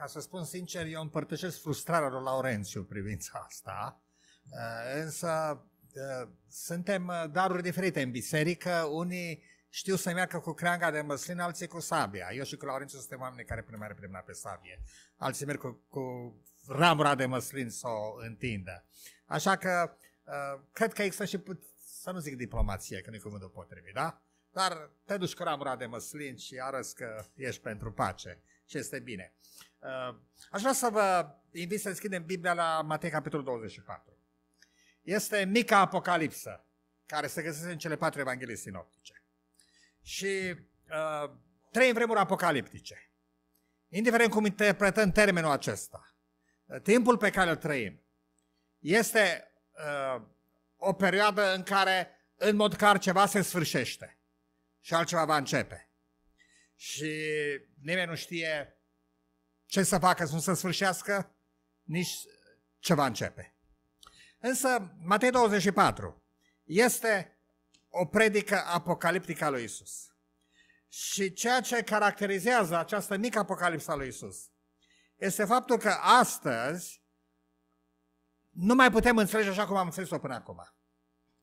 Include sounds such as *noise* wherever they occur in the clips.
ca să spun sincer, eu împărtășesc frustrarea lui Laurențiu privința asta, uh, însă uh, suntem uh, daruri diferite în biserică, unii știu să meargă cu creanga de măslin, alții cu sabia. Eu și cu Laurențiu suntem oameni care până mai repede pe sabie. Alții merg cu, cu ramura de măslin să o întindă. Așa că cred că există și, să nu zic diplomație, că nu e cuvântul potrivit, da? Dar te duci cu ramura de măslin și arăți că ești pentru pace și este bine. Uh, aș vrea să vă invit să deschidem Biblia la Matei, capitolul 24. Este mica apocalipsă, care se găsește în cele patru evanghelii sinoptice. Și uh, trei vremuri apocaliptice. Indiferent cum interpretăm termenul acesta, uh, timpul pe care îl trăim este uh, o perioadă în care, în mod clar, ceva se sfârșește și altceva va începe. Și nimeni nu știe ce să facă să nu se sfârșească, nici ce va începe. Însă, Matei 24 este o predică apocaliptică a lui Isus. Și ceea ce caracterizează această mică apocalipsă a lui Isus este faptul că astăzi nu mai putem înțelege așa cum am înțeles-o până acum.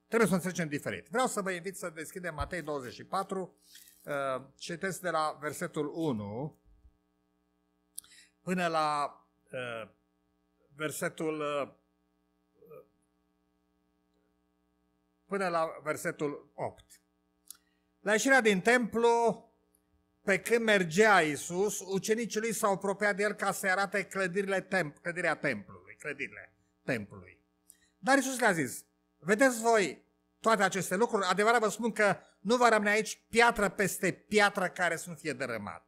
Trebuie să o înțelegem diferit. Vreau să vă invit să deschidem Matei 24, uh, citesc de la versetul 1 până la uh, versetul uh, până la versetul 8. La ieșirea din templu, pe când mergea Iisus, ucenicii lui s-au apropiat de el ca să arate clădirile temp, clădirea templului, clădirile templului. Dar Iisus le-a zis, vedeți voi toate aceste lucruri, adevărat vă spun că nu va rămâne aici piatră peste piatră care să nu fie dărâmată.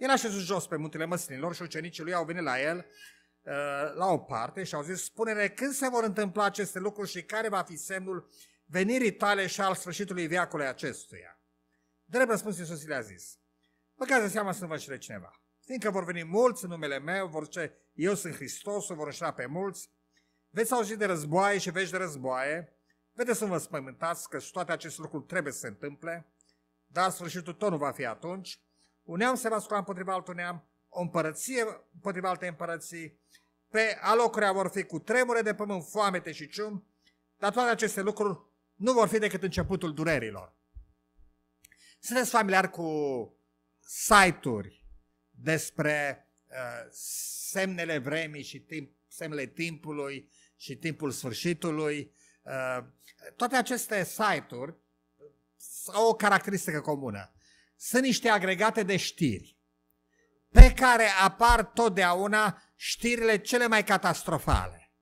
El a șezut jos pe muntele măslinilor și ucenicii lui au venit la el uh, la o parte și au zis, spune-ne când se vor întâmpla aceste lucruri și care va fi semnul venirii tale și al sfârșitului viacului acestuia. Drept răspuns Iisus le-a zis, băgați de seama să nu vă înșele cineva, fiindcă vor veni mulți în numele meu, vor zice, eu sunt Hristos, vor înșela pe mulți, veți auzi de războaie și veți de războaie, vedeți să nu vă spământați că și toate aceste lucruri trebuie să se întâmple, dar sfârșitul tot nu va fi atunci, un neam se va scula împotriva altul neam, o împărăție împotriva alte împărății, pe alocurea vor fi cu tremure de pământ, foamete și cium, dar toate aceste lucruri nu vor fi decât începutul durerilor. Sunteți familiar cu site-uri despre uh, semnele vremii și timp, semnele timpului și timpul sfârșitului. Uh, toate aceste site-uri au o caracteristică comună sunt niște agregate de știri pe care apar totdeauna știrile cele mai catastrofale.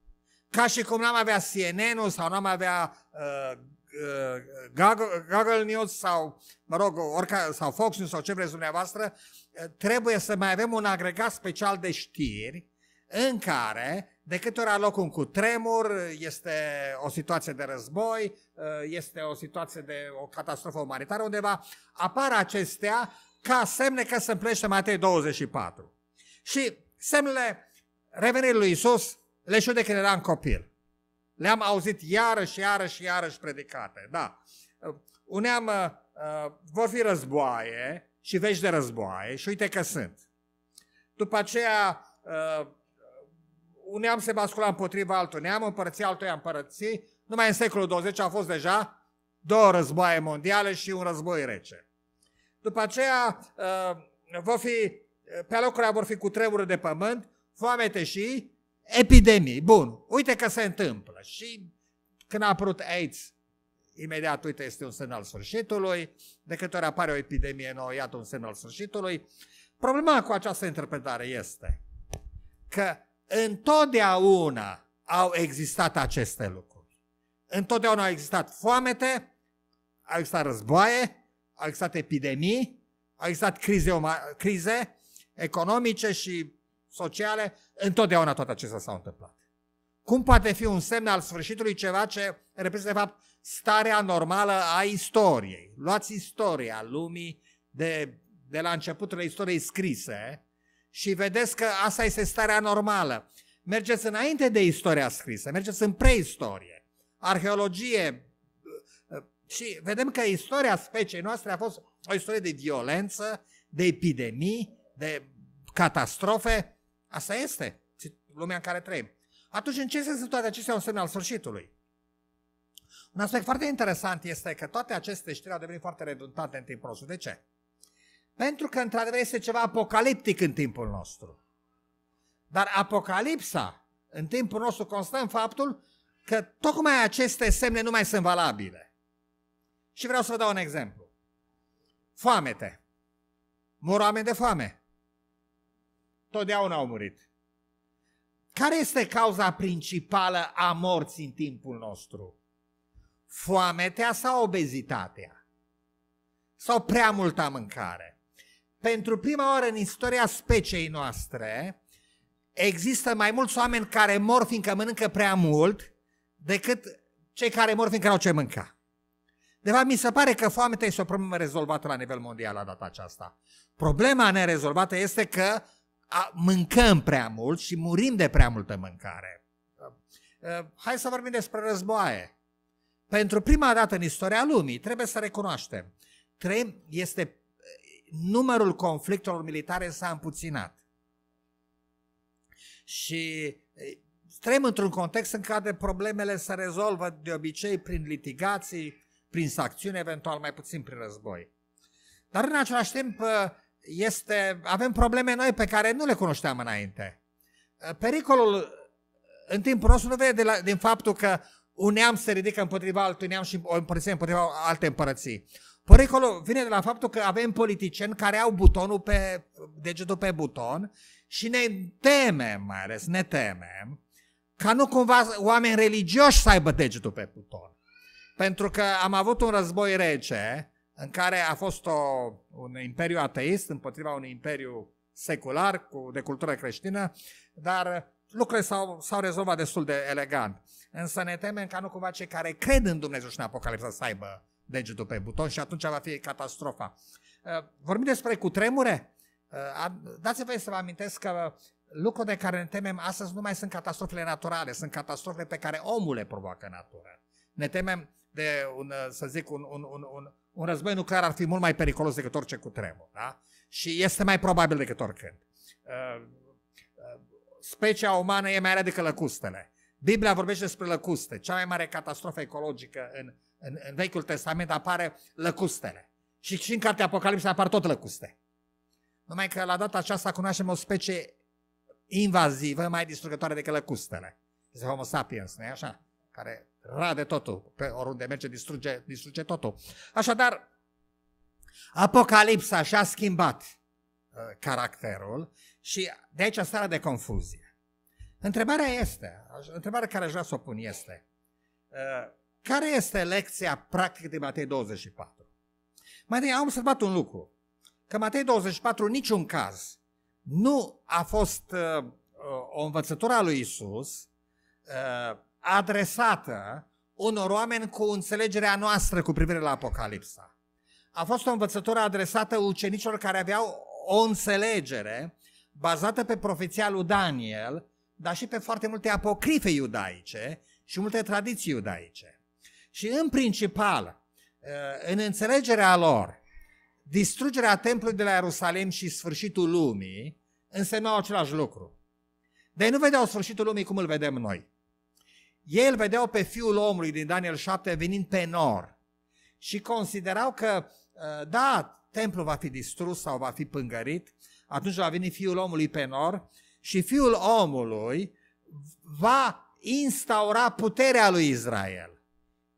Ca și cum n-am avea CNN-ul sau n-am avea uh, uh, Google, Google News sau, mă rog, orca, sau Fox News sau ce vreți dumneavoastră, uh, trebuie să mai avem un agregat special de știri în care de câte ori loc un cutremur, este o situație de război, este o situație de o catastrofă umanitară undeva, apar acestea ca semne că se împlinește Matei 24. Și semnele revenirii lui Isus le știu de când eram copil. Le-am auzit iarăși, iarăși, iarăși predicate. Da. Uneam, uh, vor fi războaie și vești de războaie și uite că sunt. După aceea, uh, un neam se bascula împotriva altul neam, împărăția altuia împărății, numai în secolul 20 au fost deja două războaie mondiale și un război rece. După aceea uh, vor fi, pe locurile vor fi cu tremură de pământ, foamete și epidemii. Bun, uite că se întâmplă. Și când a apărut AIDS, imediat, uite, este un semn al sfârșitului. De câte ori apare o epidemie nouă, iată un semn al sfârșitului. Problema cu această interpretare este că întotdeauna au existat aceste lucruri. Întotdeauna au existat foamete, au existat războaie, au existat epidemii, au existat crize, crize economice și sociale, întotdeauna toate acestea s-au întâmplat. Cum poate fi un semn al sfârșitului ceva ce reprezintă, de fapt, starea normală a istoriei? Luați istoria lumii de, de la începutul istoriei scrise și vedeți că asta este starea normală. Mergeți înainte de istoria scrisă, mergeți în preistorie, arheologie și vedem că istoria speciei noastre a fost o istorie de violență, de epidemii, de catastrofe, asta este lumea în care trăim. Atunci, în ce sens toate acestea un semn al sfârșitului? Un aspect foarte interesant este că toate aceste știri au devenit foarte redundante în timpul nostru. De ce? Pentru că, într-adevăr, este ceva apocaliptic în timpul nostru. Dar apocalipsa în timpul nostru constă în faptul că tocmai aceste semne nu mai sunt valabile. Și vreau să vă dau un exemplu. Foamete. Mor oameni de foame. Totdeauna au murit. Care este cauza principală a morții în timpul nostru? Foametea sau obezitatea? Sau prea multă mâncare? Pentru prima oară în istoria speciei noastre există mai mulți oameni care mor fiindcă mănâncă prea mult decât cei care mor fiindcă nu au ce mânca. De fapt, mi se pare că foamea este o problemă rezolvată la nivel mondial la data aceasta. Problema nerezolvată este că mâncăm prea mult și murim de prea multă mâncare. Uh, hai să vorbim despre războaie. Pentru prima dată în istoria lumii, trebuie să recunoaștem, trei, este numărul conflictelor militare s-a împuținat. Și trăim într-un context în care problemele se rezolvă de obicei prin litigații, prin sancțiuni, eventual mai puțin prin război. Dar în același timp este, avem probleme noi pe care nu le cunoșteam înainte. Pericolul în timpul nostru nu vede de la, din faptul că un neam se ridică împotriva altui neam și o împărăție împotriva alte împărății. Pericolul vine de la faptul că avem politicieni care au butonul pe, degetul pe buton și ne temem, mai ales ne temem, ca nu cumva oameni religioși să aibă degetul pe buton. Pentru că am avut un război rece în care a fost o, un imperiu ateist împotriva unui imperiu secular cu, de cultură creștină, dar lucrurile s-au, s-au rezolvat destul de elegant. Însă ne temem ca nu cumva cei care cred în Dumnezeu și în Apocalipsa să aibă degetul pe buton și atunci va fi catastrofa. Uh, vorbim despre cutremure? Uh, dați-vă să vă amintesc că lucrul de care ne temem astăzi nu mai sunt catastrofele naturale, sunt catastrofe pe care omul le provoacă natura. Ne temem de, un, să zic, un, un, un, un, un război nuclear ar fi mult mai periculos decât orice cutremur. Da? Și este mai probabil decât oricând. Uh, specia umană e mai rea decât lăcustele. Biblia vorbește despre lăcuste. Cea mai mare catastrofă ecologică în, în, în Vechiul Testament apare lăcustele. Și, și în cartea Apocalipsa apar tot lăcuste. Numai că la data aceasta cunoaștem o specie invazivă mai distrugătoare decât lăcustele. Este Homo sapiens, nu așa? Care rade totul, pe oriunde merge, distruge, distruge totul. Așadar, Apocalipsa și-a schimbat uh, caracterul și de aici starea de confuzie. Întrebarea este, întrebarea care aș vrea să o pun este, uh, care este lecția practică de Matei 24? Mai întâi am observat un lucru, că Matei 24 în niciun caz nu a fost uh, o învățătură a lui Isus uh, adresată unor oameni cu înțelegerea noastră cu privire la Apocalipsa. A fost o învățătură adresată ucenicilor care aveau o înțelegere bazată pe profeția lui Daniel, dar și pe foarte multe apocrife iudaice și multe tradiții iudaice. Și în principal, uh, în înțelegerea lor, distrugerea templului de la Ierusalim și sfârșitul lumii însemnau același lucru. Dar ei nu vedeau sfârșitul lumii cum îl vedem noi. Ei îl vedeau pe fiul omului din Daniel 7 venind pe nor și considerau că, uh, da, templul va fi distrus sau va fi pângărit, atunci va veni fiul omului pe nor și fiul omului va instaura puterea lui Israel.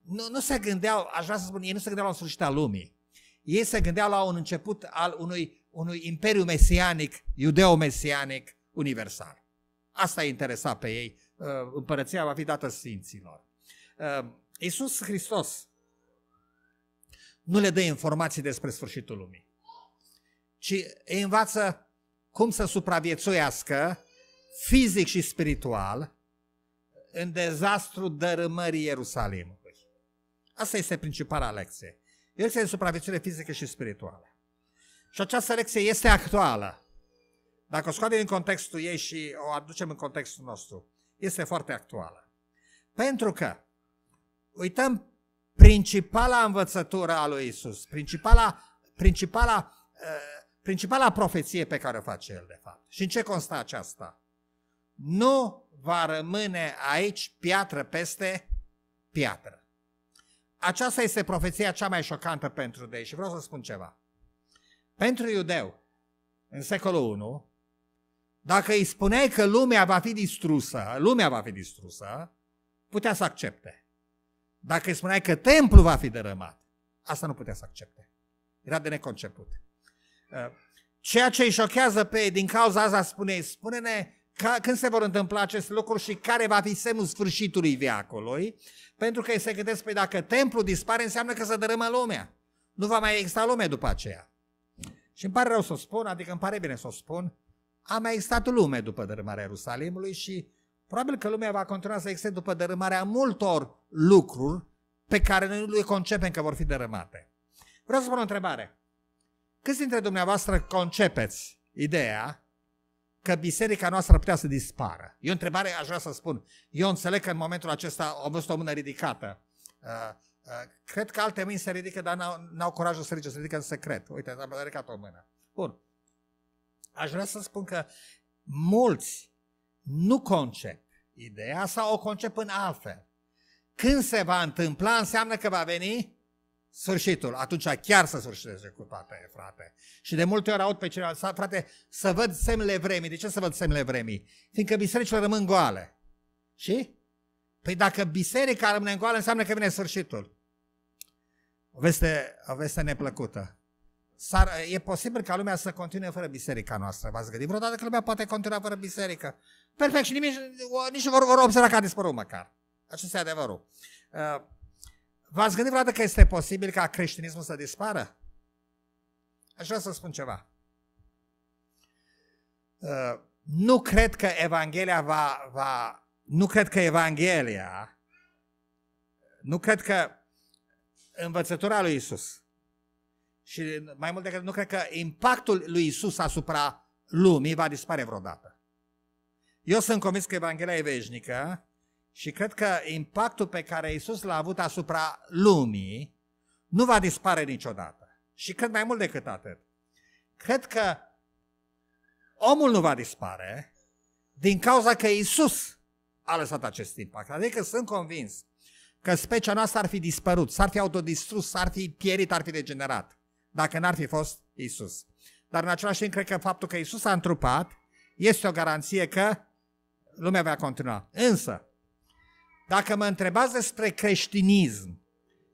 Nu, nu se gândeau, aș vrea să spun, ei nu se gândeau la un sfârșit al lumii. Ei se gândeau la un început al unui, unui imperiu mesianic, iudeo-mesianic, universal. Asta interesa pe ei. Uh, împărăția va fi dată sfinților. Uh, Iisus Hristos nu le dă informații despre sfârșitul lumii, ci îi învață cum să supraviețuiască fizic și spiritual în dezastru dărâmării Ierusalimului. Asta este principala lecție. Lecția de supraviețuire fizică și spirituală. Și această lecție este actuală. Dacă o scoatem din contextul ei și o aducem în contextul nostru, este foarte actuală. Pentru că, uităm, principala învățătură a lui Isus, principala, principala uh, principala profeție pe care o face el, de fapt. Și în ce constă aceasta? Nu va rămâne aici piatră peste piatră. Aceasta este profeția cea mai șocantă pentru dei și vreau să spun ceva. Pentru iudeu, în secolul 1, dacă îi spuneai că lumea va fi distrusă, lumea va fi distrusă, putea să accepte. Dacă îi spuneai că templul va fi dărâmat, asta nu putea să accepte. Era de neconceput. Uh, ceea ce îi șochează pe din cauza asta spune, spune-ne ca, când se vor întâmpla aceste lucruri și care va fi semnul sfârșitului viacului, pentru că se gândesc, pe dacă templul dispare, înseamnă că se dărâmă lumea. Nu va mai exista lume după aceea. Și îmi pare rău să o spun, adică îmi pare bine să o spun, a mai existat lume după dărâmarea Ierusalimului și probabil că lumea va continua să existe după dărâmarea multor lucruri pe care noi nu le concepem că vor fi dărâmate. Vreau să spun o întrebare. Câți dintre dumneavoastră concepeți ideea că biserica noastră putea să dispară? E o întrebare, aș vrea să spun. Eu înțeleg că în momentul acesta am văzut o mână ridicată. Uh, uh, cred că alte mâini se ridică, dar n-au, n-au curajul să ridice, se ridică în secret. Uite, am ridicat o mână. Bun. Aș vrea să spun că mulți nu concep ideea sau o concep în altfel. Când se va întâmpla, înseamnă că va veni sfârșitul. Atunci chiar să sfârșește cu toate, frate. Și de multe ori aud pe celălalt, frate, să văd semnele vremii. De ce să văd semnele vremii? Fiindcă bisericile rămân goale. Și? Păi dacă biserica rămâne goală, înseamnă că vine sfârșitul. O veste, o veste neplăcută. S-ar, e posibil ca lumea să continue fără biserica noastră. V-ați gândit vreodată că lumea poate continua fără biserică? Perfect, și nici, nici nu vor, vor observa că a dispărut măcar. Așa este adevărul. Uh, v-ați gândit vreodată că este posibil ca creștinismul să dispară? Aș vrea să spun ceva. Uh, nu cred că Evanghelia va, va... Nu cred că Evanghelia... Nu cred că învățătura lui Isus și mai mult decât nu cred că impactul lui Isus asupra lumii va dispare vreodată. Eu sunt convins că Evanghelia e veșnică și cred că impactul pe care Isus l-a avut asupra lumii nu va dispare niciodată. Și cred mai mult decât atât. Cred că omul nu va dispare din cauza că Isus a lăsat acest impact. Adică sunt convins că specia noastră ar fi dispărut, s-ar fi autodistrus, s-ar fi pierit, ar fi degenerat dacă n-ar fi fost Isus. Dar în același timp cred că faptul că Isus a întrupat este o garanție că lumea va continua. Însă, dacă mă întrebați despre creștinism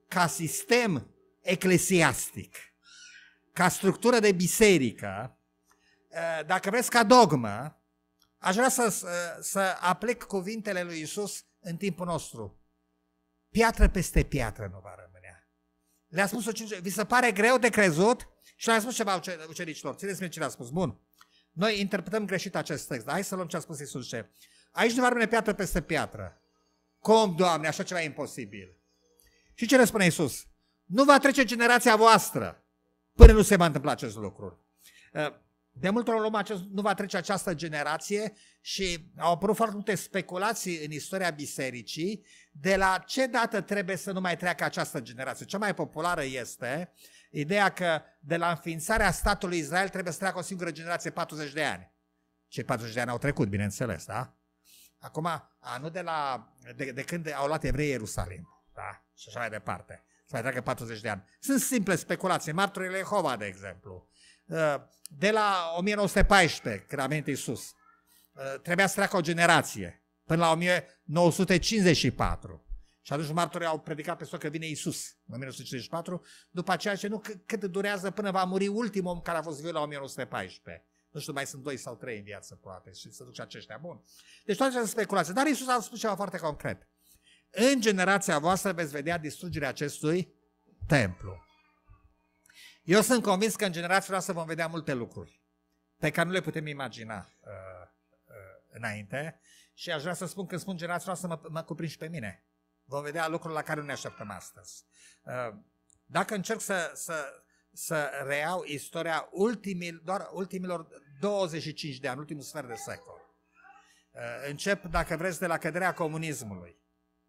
ca sistem eclesiastic, ca structură de biserică, eh, dacă vreți ca dogmă, aș vrea să, să aplic cuvintele lui Isus în timpul nostru. Piatră peste piatră nu va rămâne. Le-a spus-o cinci, vi se pare greu de crezut? Și le-a spus ceva ucenicilor. Țineți minte ce le-a spus. Bun. Noi interpretăm greșit acest text, dar hai să luăm ce a spus Iisus ce. Aici nu va rămâne piatră peste piatră. Cum, Doamne, așa ceva e imposibil. Și ce le spune Iisus? Nu va trece generația voastră până nu se va întâmpla acest lucru. De multe ori luăm acest, nu va trece această generație și au apărut foarte multe speculații în istoria bisericii de la ce dată trebuie să nu mai treacă această generație. Cea mai populară este ideea că de la înființarea statului Israel trebuie să treacă o singură generație 40 de ani. Cei 40 de ani au trecut, bineînțeles, da? Acum, a, nu de, la, de, de când au luat evrei Ierusalim, da? Și așa mai departe. Să mai treacă 40 de ani. Sunt simple speculații. Marturile Jehova, de exemplu Uh, de la 1914, când a venit Iisus, uh, trebuia să treacă o generație, până la 1954. Și atunci martorii au predicat pe că vine Iisus în 1954, după aceea ce nu cât durează până va muri ultimul om care a fost viol la 1914. Nu știu, mai sunt doi sau trei în viață, poate, și să duce aceștia. Bun. Deci toate aceste speculații. Dar Iisus a spus ceva foarte concret. În generația voastră veți vedea distrugerea acestui templu. Eu sunt convins că în generația noastră vom vedea multe lucruri pe care nu le putem imagina uh, uh, înainte și aș vrea să spun că spun generația noastră mă, mă cuprind și pe mine. Vom vedea lucruri la care nu ne așteptăm astăzi. Uh, dacă încerc să, să, să reiau istoria ultimil, doar ultimilor 25 de ani, ultimul sfert de secol, uh, încep, dacă vreți, de la căderea comunismului,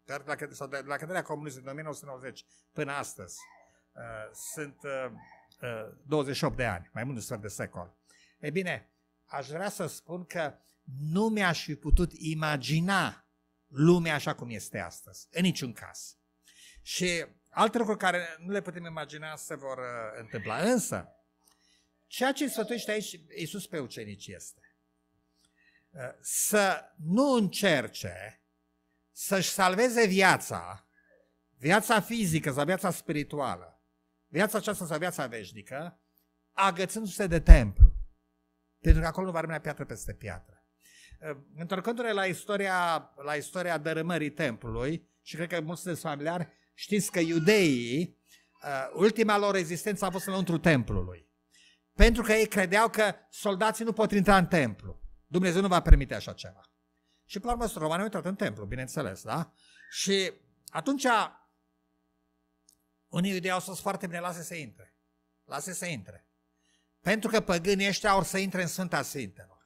de la, sau de la căderea comunismului din 1990 până astăzi, uh, sunt... Uh, 28 de ani, mai mult de sfert de secol. E bine, aș vrea să spun că nu mi-aș fi putut imagina lumea așa cum este astăzi, în niciun caz. Și alte lucruri care nu le putem imagina se vor uh, întâmpla. Însă, ceea ce sfătuiește aici Iisus pe ucenici este uh, să nu încerce să-și salveze viața, viața fizică sau viața spirituală, viața aceasta sau viața veșnică, agățându-se de templu. Pentru că acolo nu va rămâne piatră peste piatră. Uh, întorcându-ne la istoria, la istoria dărâmării templului, și cred că mulți sunteți familiari, știți că iudeii, uh, ultima lor existență a fost înăuntru templului. Pentru că ei credeau că soldații nu pot intra în templu. Dumnezeu nu va permite așa ceva. Și până la urmă, romanii au intrat în templu, bineînțeles, da? Și atunci unii iudei au spus foarte bine, lasă să intre. Lasă să intre. Pentru că păgânii ăștia au să intre în Sfânta Sfintelor.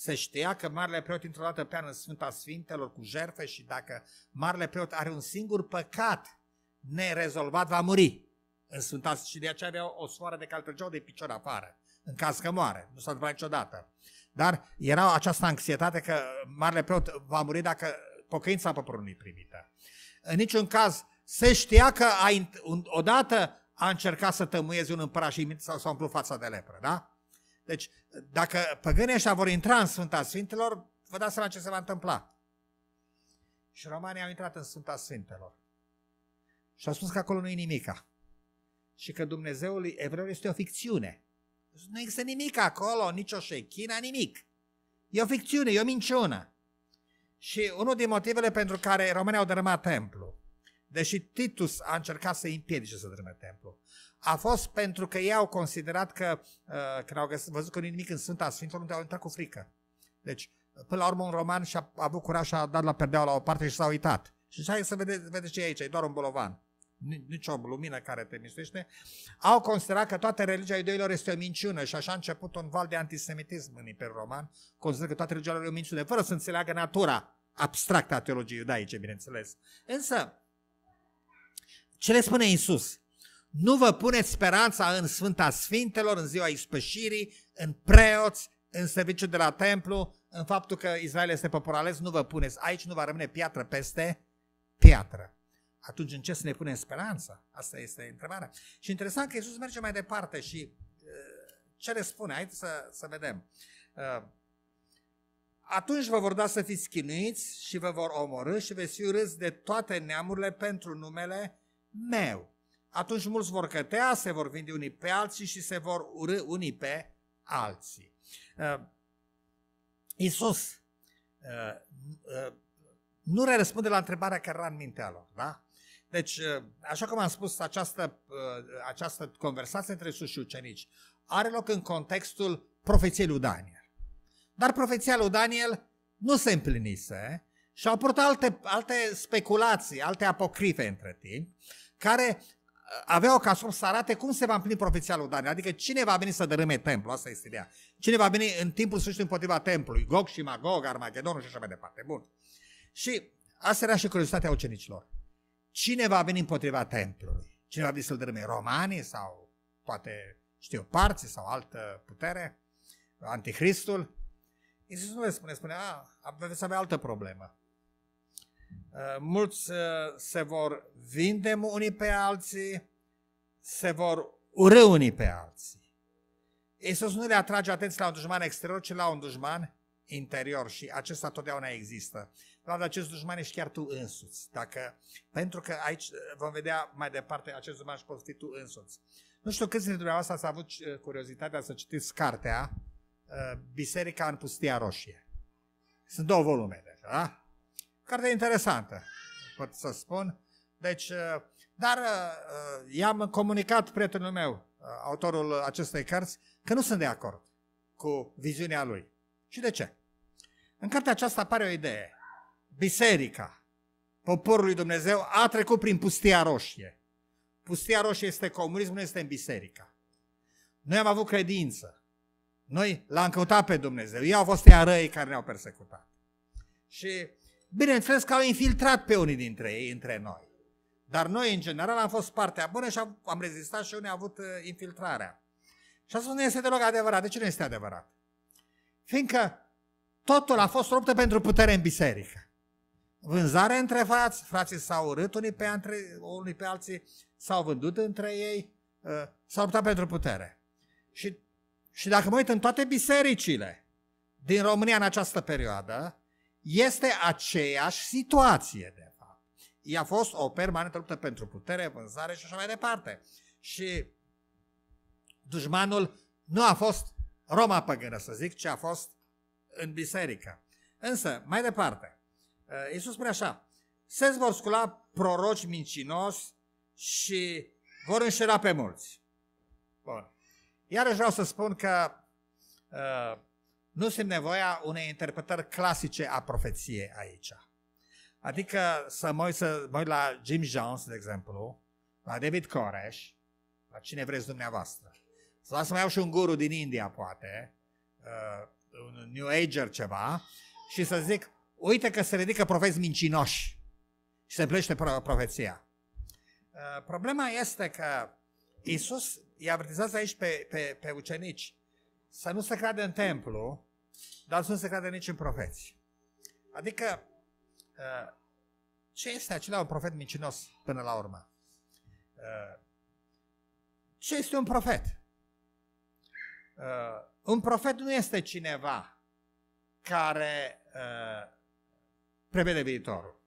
Se știa că Marele Preot intră o dată pe an în Sfânta Sfintelor cu jerfe și dacă Marele Preot are un singur păcat nerezolvat, va muri în Sfânta și de aceea avea o soară de care trăgeau de picior afară, în caz că moare. Nu s-a întâmplat niciodată. Dar era această anxietate că Marele Preot va muri dacă pocăința poporului nu primită. În niciun caz se știa că a, odată a încercat să tămâieze un împărat și s-a umplut fața de lepră, da? Deci, dacă păgânii ăștia vor intra în Sfânta Sfintelor, vă dați seama ce se va întâmpla. Și romanii au intrat în Sfânta Sfintelor. Și au spus că acolo nu e nimica. Și că Dumnezeul evreu este o ficțiune. Nu există nimic acolo, nicio șechina, nimic. E o ficțiune, e o minciună. Și unul din motivele pentru care românii au dărâmat templu, deși Titus a încercat să împiedice să dărâme templu, a fost pentru că ei au considerat că, uh, când au găsit, văzut că nu nimic în Sfânta Sfintelor, nu au intrat cu frică. Deci, până la urmă, un roman și-a avut curaj și a dat la perdeaua la o parte și s-a uitat. Și hai să vedeți, vedeți ce e aici, e doar un bolovan nicio lumină care te mistuiește, au considerat că toată religia iudeilor este o minciună și așa a început un val de antisemitism în Imperiul Roman, consideră că toată religia lor e o minciună, fără să înțeleagă natura abstractă a teologiei iudaice, bineînțeles. Însă, ce le spune Iisus? Nu vă puneți speranța în Sfânta Sfintelor, în ziua ispășirii, în preoți, în serviciul de la templu, în faptul că Israel este popor ales, nu vă puneți. Aici nu va rămâne piatră peste piatră atunci în ce să ne punem speranța? Asta este întrebarea. Și interesant că Iisus merge mai departe și uh, ce le spune? Haideți să, să vedem. Uh, atunci vă vor da să fiți chinuiți și vă vor omorâ și veți fi urâți de toate neamurile pentru numele meu. Atunci mulți vor cătea, se vor vinde unii pe alții și se vor urâ unii pe alții. Uh, Iisus uh, uh, nu răspunde la întrebarea care era în mintea lor, da? Deci, uh, așa cum am spus, această, uh, această conversație între sus și ucenici are loc în contextul profeției lui Daniel. Dar profeția lui Daniel nu se împlinise și au apărut alte, alte speculații, alte apocrife între timp, care uh, aveau ca scop să arate cum se va împlini profeția lui Daniel, adică cine va veni să dărâme templul, asta este ideea. Cine va veni în timpul sfârșitului împotriva templului, Gog și Magog, Armagedonul și așa mai departe. Bun. Și asta era și curiozitatea ucenicilor. Cine va veni împotriva templului? Cine va veni să-l dărâme? Romanii sau poate, știu, parții sau altă putere? Anticristul? Iisus nu le spune, spune, a, veți avea altă problemă. Uh, mulți uh, se vor vinde unii pe alții, se vor urâ unii pe alții. Iisus nu le atrage atenție la un dușman exterior, ci la un dușman interior și acesta totdeauna există. Doar acest dușman ești chiar tu însuți. Dacă, pentru că aici uh, vom vedea mai departe acest dușman și poți fi tu însuți. Nu știu câți dintre dumneavoastră ați avut uh, curiozitatea să citiți cartea uh, Biserica în Pustia Roșie. Sunt două volume, deci, da? Cartea interesantă, pot să spun. Deci, dar i-am comunicat prietenul meu, autorul acestei cărți, că nu sunt de acord cu viziunea lui. Și de ce? În cartea aceasta apare o idee biserica, poporul lui Dumnezeu, a trecut prin pustia roșie. Pustia roșie este comunismul, nu este în biserica. Noi am avut credință. Noi l-am căutat pe Dumnezeu. Ei au fost ea răi care ne-au persecutat. Și bineînțeles că au infiltrat pe unii dintre ei între noi. Dar noi, în general, am fost partea bună și am, am rezistat și unii au avut uh, infiltrarea. Și asta nu este deloc adevărat. De ce nu este adevărat? Fiindcă totul a fost ruptă pentru putere în biserică. Vânzare între frați, frații s-au urât unii pe, între, unii pe alții, s-au vândut între ei, uh, s-au luptat pentru putere. Și, și dacă mă uit în toate bisericile din România în această perioadă, este aceeași situație, de fapt. Ea a fost o permanentă luptă pentru putere, vânzare și așa mai departe. Și dușmanul nu a fost Roma păgână, să zic, ci a fost în biserică. Însă, mai departe, uh, Iisus spune așa, se vor scula proroci mincinos și vor înșela pe mulți. Bun. Iarăși vreau să spun că uh, nu simt nevoia unei interpretări clasice a profeției aici. Adică să mă uit, să mă uit la Jim Jones, de exemplu, la David Koresh, la cine vreți dumneavoastră. Sau să mai iau și un guru din India, poate, uh, un New Ager ceva, și să zic, uite că se ridică profeți mincinoși și se plăște profeția. Uh, problema este că Isus i avertizează aici pe, pe, pe ucenici să nu se crede în templu, dar să nu se crede nici în profeți. Adică, uh, ce este acela un profet mincinos până la urmă? Uh, ce este un profet? Un profet nu este cineva care prevede viitorul.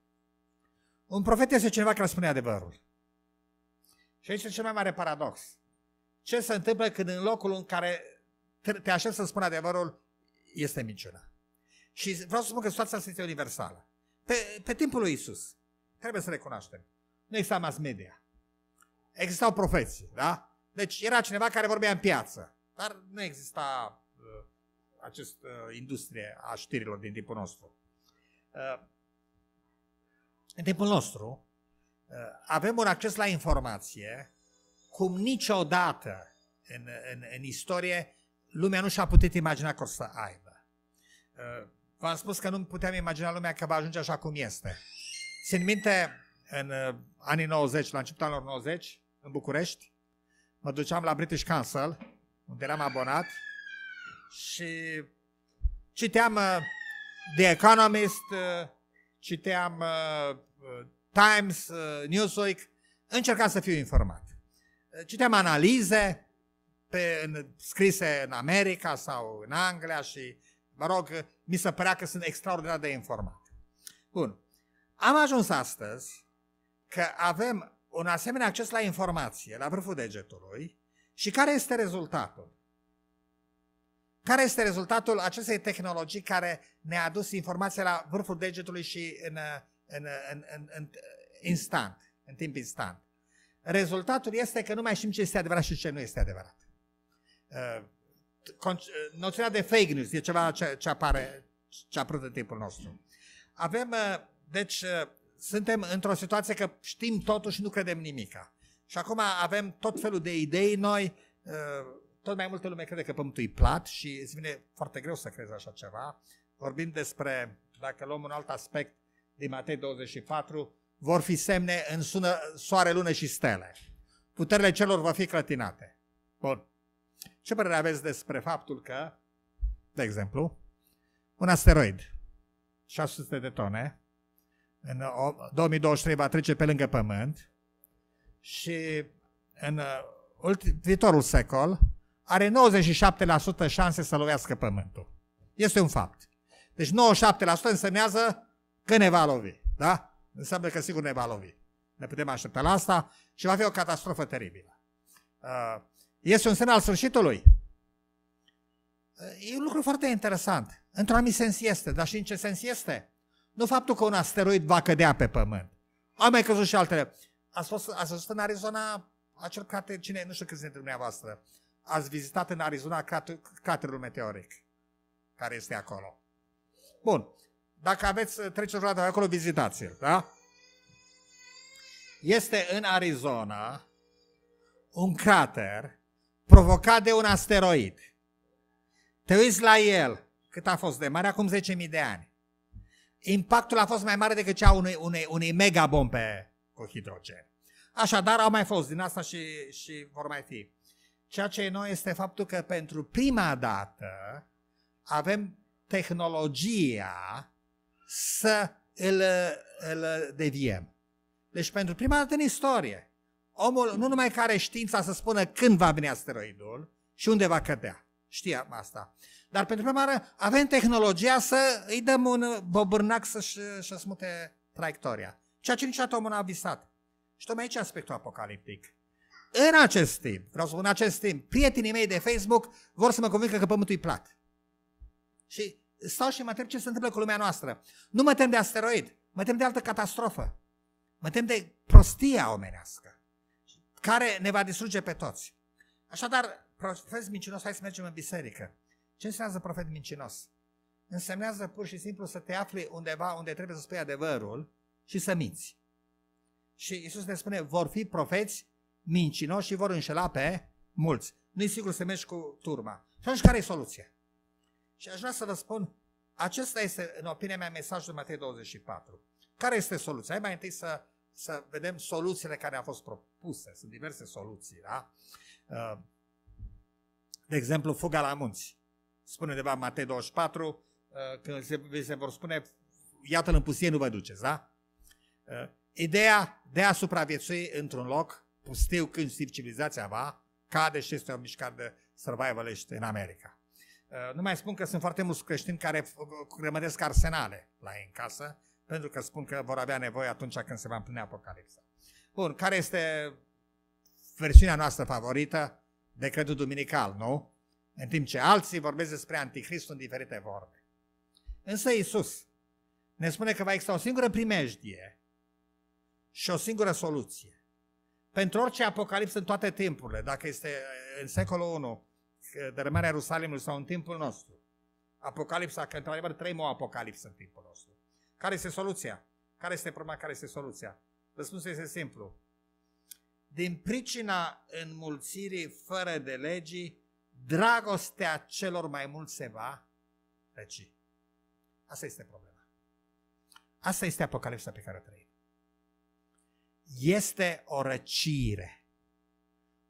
Un profet este cineva care spune adevărul. Și aici este cel mai mare paradox. Ce se întâmplă când în locul în care te aștept să spun adevărul, este minciuna. Și vreau să spun că situația asta este universală. Pe, pe timpul lui Isus, trebuie să recunoaștem, nu exista mass media. Existau profeții, da? Deci era cineva care vorbea în piață, dar nu exista uh, această uh, industrie a știrilor din timpul nostru. Uh, în timpul nostru, Uh, avem un acces la informație cum niciodată în, în, în istorie lumea nu și-a putut imagina că o să aibă. Uh, v-am spus că nu puteam imagina lumea că va ajunge așa cum este. Țin minte, în uh, anii 90, la începutul anilor 90, în București, mă duceam la British Council, unde eram abonat, și citeam The Economist, citeam Times, uh, Newsweek, încercam să fiu informat. Uh, citeam analize pe, în, scrise în America sau în Anglia și, mă rog, mi se părea că sunt extraordinar de informat. Bun. Am ajuns astăzi că avem un asemenea acces la informație la vârful degetului și care este rezultatul? Care este rezultatul acestei tehnologii care ne-a adus informația la vârful degetului și în, în, în, în, în instant, în timp instant. Rezultatul este că nu mai știm ce este adevărat și ce nu este adevărat. Uh, uh, noțiunea de fake news e ceva ce, ce apare, ce a apărut în timpul nostru. Avem, uh, deci, suntem într-o situație că știm totul și nu credem nimica. Și acum avem tot felul de idei noi, tot mai multă lume crede că pământul e plat și îți vine foarte greu să crezi așa ceva. Vorbim despre, dacă luăm un alt aspect, din Matei 24, vor fi semne în sună, soare, lună și stele. Puterile celor vor fi clătinate. Bun. Ce părere aveți despre faptul că, de exemplu, un asteroid, 600 de tone, în 2023 va trece pe lângă Pământ și în uh, viitorul secol are 97% șanse să lovească Pământul. Este un fapt. Deci 97% însemnează că ne va lovi. Da? Înseamnă că sigur ne va lovi. Ne putem aștepta la asta și va fi o catastrofă teribilă. Uh, este un semn al sfârșitului. Uh, e un lucru foarte interesant. Într-un anumit sens este, dar și în ce sens este? Nu faptul că un asteroid va cădea pe Pământ. Au mai căzut și altele. Ați fost, ați fost în Arizona, acel crater, cine, nu știu câți dintre dumneavoastră, ați vizitat în Arizona craterul meteoric care este acolo. Bun. Dacă aveți, uh, treceți vreodată acolo, vizitați-l, da? Este în Arizona un crater provocat de un asteroid. Te uiți la el, cât a fost de mare, acum 10.000 de ani. Impactul a fost mai mare decât cea unei, unei, unei megabombe cu hidrogen. Așadar, au mai fost din asta și, și vor mai fi. Ceea ce e nou este faptul că pentru prima dată avem tehnologia să îl, îl deviem. Deci pentru prima dată în istorie, omul nu numai care știința să spună când va veni asteroidul și unde va cădea. Știam asta. Dar pentru prima dată avem tehnologia să îi dăm un bobârnac să-și, să smute traiectoria. Ceea ce niciodată omul n-a visat. Și tocmai aici aspectul apocaliptic. În acest timp, vreau să spun, în acest timp, prietenii mei de Facebook vor să mă convingă că pământul e plat. Și stau și mă întreb ce se întâmplă cu lumea noastră. Nu mă tem de asteroid, mă tem de altă catastrofă. Mă tem de prostia omenească, care ne va distruge pe toți. Așadar, profet mincinos, hai să mergem în biserică. Ce înseamnă profet mincinos? Însemnează pur și simplu să te afli undeva unde trebuie să spui adevărul și să minți. Și Isus ne spune, vor fi profeți mincinoși și vor înșela pe mulți. Nu e sigur să mergi cu turma. Și atunci care e soluția? Și aș vrea să vă spun, acesta este, în opinia mea, mesajul Matei 24. Care este soluția? Hai mai întâi să, să vedem soluțiile care au fost propuse. Sunt diverse soluții, da? Uh, de exemplu, fuga la munți. Spune undeva Matei 24, uh, când se, se vor spune, iată-l în pustie, nu vă duceți, da? Uh, ideea de a supraviețui într-un loc pustiu când civilizația va cade și este o mișcare de survivalist în America. Uh, nu mai spun că sunt foarte mulți creștini care rămădesc arsenale la ei în casă, pentru că spun că vor avea nevoie atunci când se va împlini Apocalipsa. Bun, care este versiunea noastră favorită? Decretul duminical, nu? În timp ce alții vorbesc despre Antichrist în diferite vorbe. Însă Isus ne spune că va exista o singură primejdie și o singură soluție. Pentru orice apocalipsă în toate timpurile, dacă este în secolul 1, dărâmarea Ierusalimului sau în timpul nostru, apocalipsa, că într-adevăr trăim o apocalipsă în timpul nostru. Care este soluția? Care este problema? Care este soluția? Răspunsul este simplu. Din pricina înmulțirii fără de legii, dragostea celor mai mulți se va răci. Asta este problema. Asta este apocalipsa pe care o trăim este o răcire.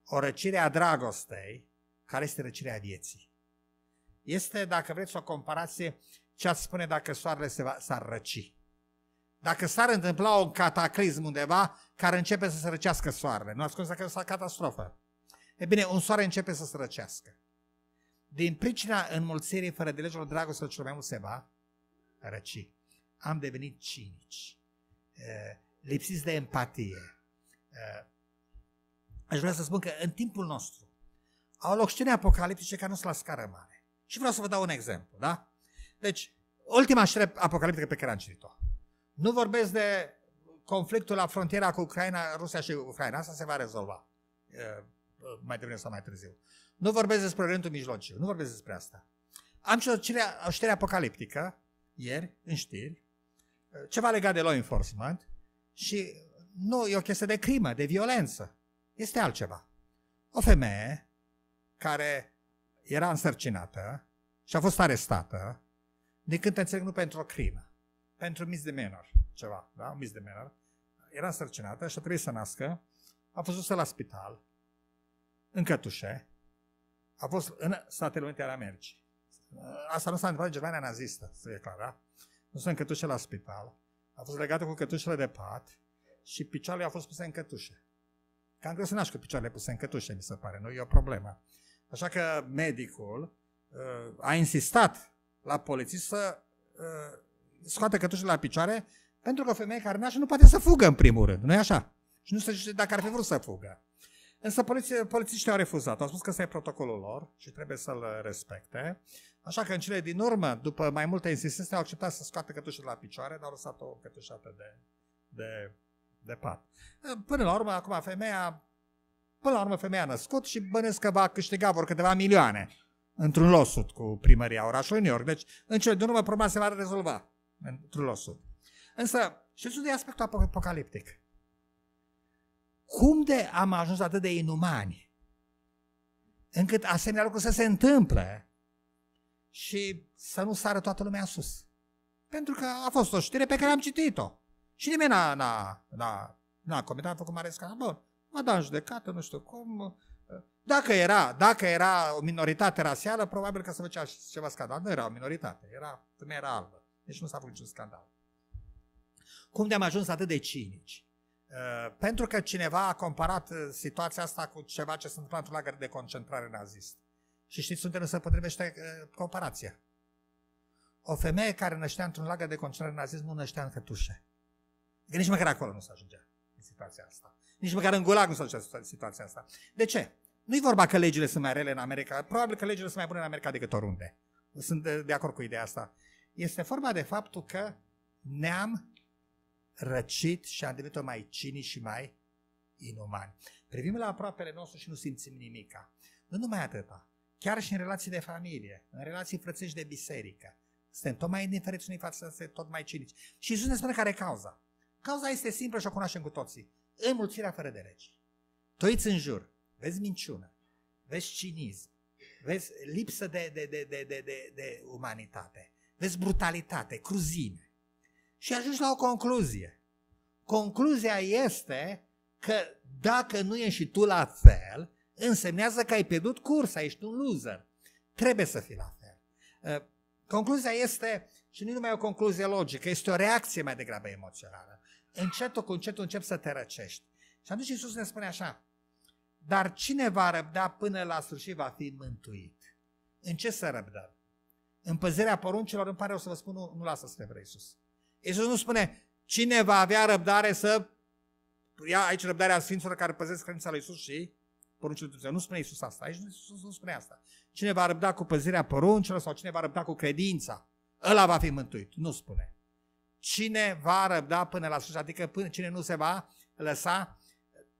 O răcire a dragostei, care este răcirea vieții. Este, dacă vreți, o comparație, ce ați spune dacă soarele se va, s-ar răci. Dacă s-ar întâmpla un cataclism undeva care începe să se răcească soarele, nu ați spus că este o catastrofă. E bine, un soare începe să se răcească. Din pricina înmulțirii fără de legilor dragostea celor mai mult se va răci. Am devenit cinici lipsiți de empatie. Uh, aș vrea să spun că în timpul nostru au loc scene apocaliptice care nu sunt la scară mare. Și vreau să vă dau un exemplu, da? Deci, ultima scena apocaliptică pe care am citit-o. Nu vorbesc de conflictul la frontiera cu Ucraina, Rusia și Ucraina. Asta se va rezolva uh, mai devreme sau mai târziu. Nu vorbesc despre Orientul Mijlociu, nu vorbesc despre asta. Am citit o știre apocaliptică ieri, în știri, uh, ceva legat de law enforcement, și nu e o chestie de crimă, de violență. Este altceva. O femeie care era însărcinată și a fost arestată, de când înțeleg nu pentru o crimă, pentru misdemeanor, ceva, da? Misdemeanor. Era însărcinată și a trebuit să nască, a fost dusă la spital, în cătușe, a fost în Statele Unite ale Americii. Asta nu s-a întâmplat în Germania nazistă, să e clar, da? Nu sunt în cătușe la spital a fost legată cu cătușele de pat și picioarele au fost puse în cătușe. Cam greu să naști cu picioarele puse în cătușe, mi se pare, nu e o problemă. Așa că medicul uh, a insistat la polițist să uh, scoată cătușele la picioare pentru că o femeie care naște nu poate să fugă în primul rând, nu e așa? Și nu se știe dacă ar fi vrut să fugă. Însă poliție, polițiștii au refuzat, au spus că ăsta e protocolul lor și trebuie să-l respecte. Așa că în cele din urmă, după mai multe insistențe, au acceptat să scoată cătușele la picioare, dar au lăsat o cătușată de, de, de pat. Până la urmă, acum femeia, până la urmă femeia a născut și bănesc că va câștiga vor câteva milioane într-un lawsuit cu primăria orașului New York. Deci, în cele din urmă, problema se va rezolva într-un lawsuit. Însă, știți unde e aspectul apocaliptic? Cum de am ajuns atât de inumani încât asemenea lucruri să se întâmple și să nu sară toată lumea sus? Pentru că a fost o știre pe care am citit-o. Și nimeni n-a, n-a, n-a Nu a comitat, a făcut mare scandal. Bun, a dat în judecată, nu știu cum. Dacă era, dacă era o minoritate rasială, probabil că se făcea ceva scandal. Nu era o minoritate, era, femeia era albă. Deci nu s-a făcut niciun scandal. Cum de-am ajuns atât de cinici? Uh, pentru că cineva a comparat uh, situația asta cu ceva ce se întâmplă într-un lagăr de concentrare nazist. Și știți unde nu se potrivește uh, comparația? O femeie care năștea într-un lagăr de concentrare nazist nu năștea în cătușe. Că nici măcar acolo nu se ajungea în situația asta. Nici măcar în Gulag nu se ajungea în situația asta. De ce? Nu-i vorba că legile sunt mai rele în America. Probabil că legile sunt mai bune în America decât oriunde. Sunt de, de acord cu ideea asta. Este vorba de faptul că ne-am răcit și am devenit mai cinici și mai inumani. Privim la aproapele nostru și nu simțim nimica. Nu numai atâta. Chiar și în relații de familie, în relații frățești de biserică. Suntem tot mai indiferenți unii față de tot mai cinici. Și Iisus ne spune care e cauza. Cauza este simplă și o cunoaștem cu toții. Înmulțirea fără de legi. Toiți în jur, vezi minciună, vezi cinism, vezi lipsă de, de, de, de, de, de, de umanitate, vezi brutalitate, cruzime. Și ajungi la o concluzie. Concluzia este că dacă nu ești și tu la fel, însemnează că ai pierdut cursa, ești un loser. Trebuie să fii la fel. Uh, concluzia este, și nu numai o concluzie logică, este o reacție mai degrabă emoțională. Încetul cu încetul încep să te răcești. Și atunci Iisus ne spune așa, dar cine va răbda până la sfârșit va fi mântuit. În ce să răbdăm? În păzirea poruncilor, îmi pare o să vă spun, nu, nu lasă spre vrei Iisus. Iisus nu spune, cine va avea răbdare să ia aici răbdarea Sfinților care păzesc credința lui Iisus și poruncile lui Dumnezeu. Nu spune Iisus asta, aici Iisus nu spune asta. Cine va răbda cu păzirea poruncilor sau cine va răbda cu credința, ăla va fi mântuit. Nu spune. Cine va răbda până la sfârșit, adică până cine nu se va lăsa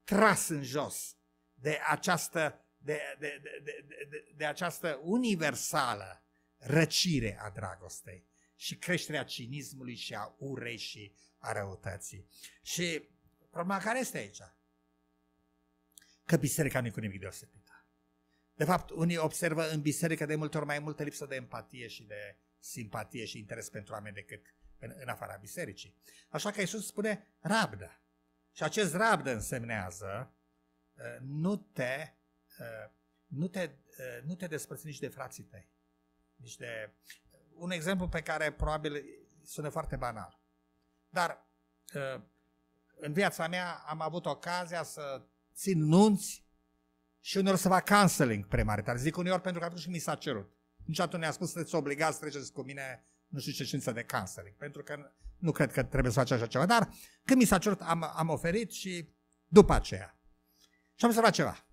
tras în jos de această, de, de, de, de, de, de această universală răcire a dragostei și creșterea cinismului și a urei și a răutății. Și problema care este aici? Că biserica nu e cu nimic deosebită. De fapt, unii observă în biserică de multe ori mai multă lipsă de empatie și de simpatie și interes pentru oameni decât în, în afara bisericii. Așa că Iisus spune, rabdă. Și acest rabdă însemnează, uh, nu te, uh, nu te, uh, nu te despărți nici de frații tăi. Nici de un exemplu pe care probabil sună foarte banal. Dar uh, în viața mea am avut ocazia să țin nunți și uneori să fac counseling premarital. Zic uneori pentru că atunci mi s-a cerut. Niciodată nu ne-a spus să sunteți obligați să treceți cu mine nu știu ce știință de counseling, pentru că nu cred că trebuie să faci așa ceva, dar când mi s-a cerut am, am oferit și după aceea. Și am observat ceva.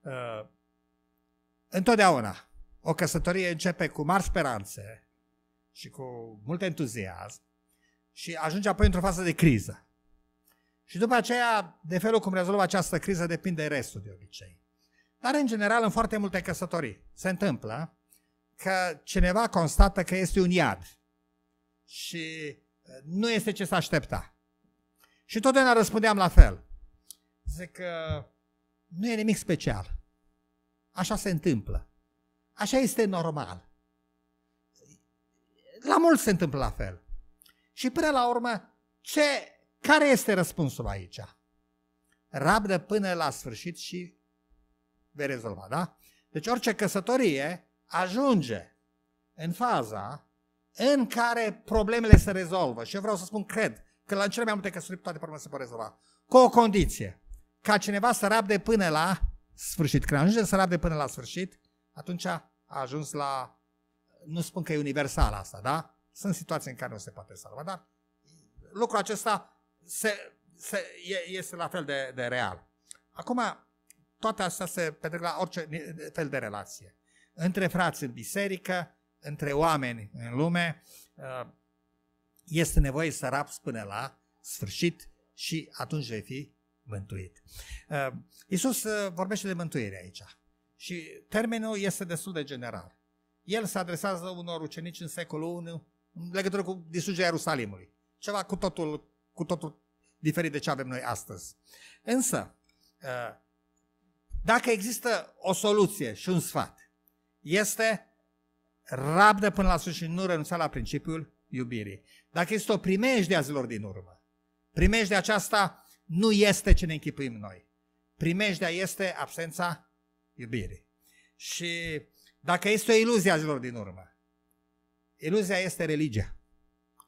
Uh, întotdeauna o căsătorie începe cu mari speranțe și cu mult entuziasm și ajunge apoi într-o fază de criză. Și după aceea, de felul cum rezolvă această criză depinde restul de obicei. Dar, în general, în foarte multe căsătorii se întâmplă că cineva constată că este un iad și uh, nu este ce să aștepta. Și totdeauna răspundeam la fel. Zic că nu e nimic special. Așa se întâmplă. Așa este normal. La mulți se întâmplă la fel. Și până la urmă, ce, care este răspunsul aici? Rabdă până la sfârșit și vei rezolva, da? Deci orice căsătorie ajunge în faza în care problemele se rezolvă. Și eu vreau să spun, cred, că la cele mai multe căsătorii toate problemele se pot rezolva. Cu o condiție. Ca cineva să rabde până la sfârșit. Când ajunge să rabde până la sfârșit, atunci a ajuns la, nu spun că e universal asta, da? Sunt situații în care nu se poate salva, dar lucrul acesta se, se, este la fel de, de real. Acum, toate astea se petrec la orice fel de relație. Între frați în biserică, între oameni în lume, uh, este nevoie să rapți până la sfârșit și atunci vei fi mântuit. Uh, Iisus uh, vorbește de mântuire aici. Și termenul este destul de general. El se adresează unor ucenici în secolul I în legătură cu distrugerea Ierusalimului. Ceva cu totul, cu totul diferit de ce avem noi astăzi. Însă, uh, dacă există o soluție și un sfat, este rabdă până la sfârșit și nu renunța la principiul iubirii. Dacă este o primejdea zilor din urmă, Primejdea aceasta nu este ce ne închipuim noi. Primejdea este absența iubirii. Și dacă este o iluzie a zilor din urmă, iluzia este religia.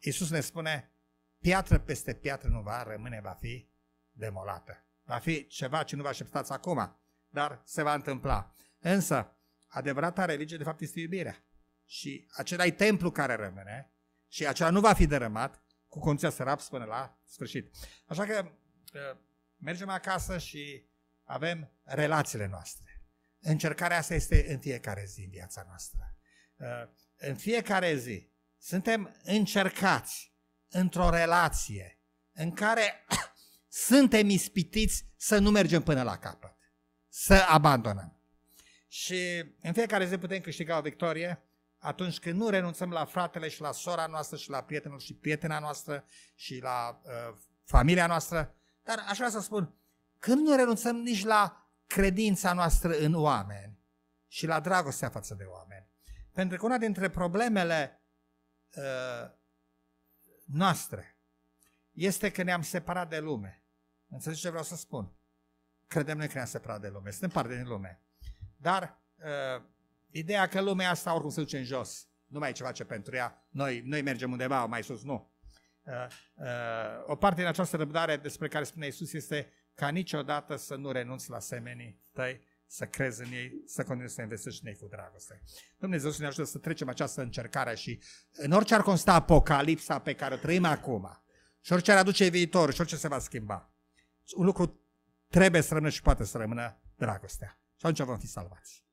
Iisus ne spune, piatră peste piatră nu va rămâne, va fi demolată. Va fi ceva ce nu vă așteptați acum, dar se va întâmpla. Însă, adevărata religie de fapt este iubirea. Și acela e templu care rămâne și acela nu va fi dărâmat cu condiția să raps până la sfârșit. Așa că mergem acasă și avem relațiile noastre. Încercarea asta este în fiecare zi în viața noastră. În fiecare zi suntem încercați într-o relație în care *coughs* suntem ispitiți să nu mergem până la capăt, să abandonăm. Și în fiecare zi putem câștiga o victorie atunci când nu renunțăm la fratele și la sora noastră și la prietenul și prietena noastră și la uh, familia noastră, dar aș vrea să spun, când nu renunțăm nici la credința noastră în oameni și la dragostea față de oameni. Pentru că una dintre problemele uh, noastre este că ne-am separat de lume. Înțelegeți ce vreau să spun? Credem noi că ne-am separat de lume, suntem parte din lume. Dar uh, ideea că lumea asta oricum se duce în jos, nu mai e ceva ce pentru ea, noi, noi mergem undeva mai sus, nu. Uh, uh, o parte din această răbdare despre care spune Iisus este ca niciodată să nu renunți la semenii tăi, să crezi în ei, să continui să investești în ei cu dragoste. Dumnezeu să ne ajută să trecem această încercare și în orice ar consta apocalipsa pe care o trăim acum și orice ar aduce viitor și orice se va schimba, un lucru trebuie să rămână și poate să rămână dragostea. Și atunci vom fi salvați.